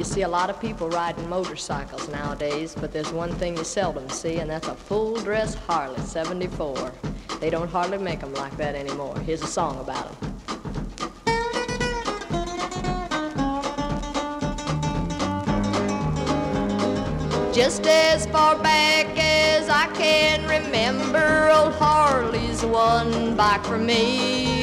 You see a lot of people riding motorcycles nowadays, but there's one thing you seldom see, and that's a full dress Harley 74. They don't hardly make 'em like that anymore. Here's a song about 'em. Just as far back as I can remember, old Harley's one bike for me.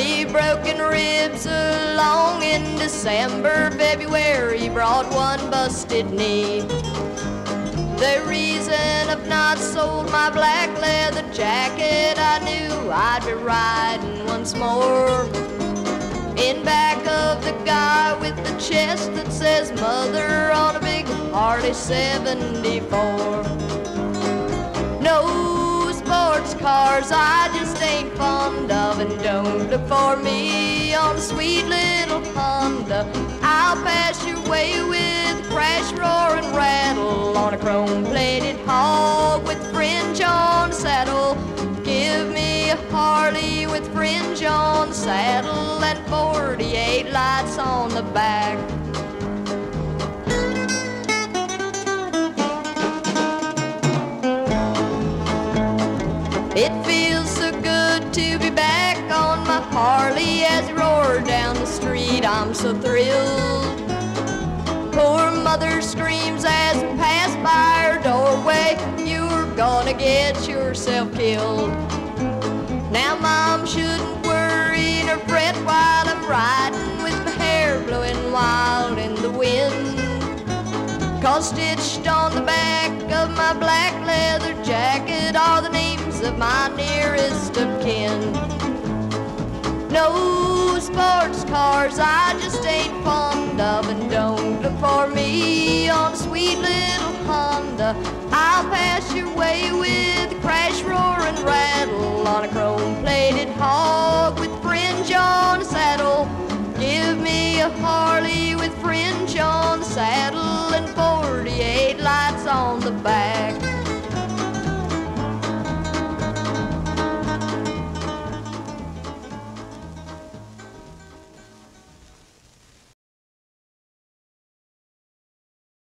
Three broken ribs along in December, February brought one busted knee. The reason I've not sold my black leather jacket, I knew I'd be riding once more. In back of the guy with the chest that says mother on a big Harley 74. No sports cars I just ain't fond of for me on a sweet little Honda. I'll pass your way with crash, roar, and rattle on a chrome plated hog with fringe on the saddle. Give me a Harley with fringe on the saddle and 48 lights on the back. It feels so good to be back I'm so thrilled. Poor mother screams as I pass by her doorway. You're gonna get yourself killed. Now, mom shouldn't worry nor fret while I'm riding with my hair blowing wild in the wind. Cause stitched on the back of my black leather jacket are the names of my nearest of kin. No sports cars I'll pass your way with a crash, roar, and rattle on a chrome-plated hog with fringe on the saddle. Give me a Harley with fringe on the saddle